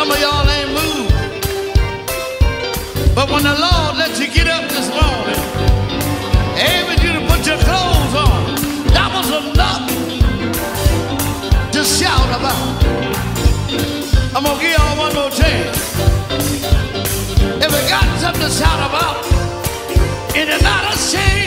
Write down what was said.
Some of y'all ain't moved. But when the Lord lets you get up this morning, able you to put your clothes on, that was enough to shout about. I'm gonna give y'all one more chance. If we got something to shout about, it is you're not ashamed.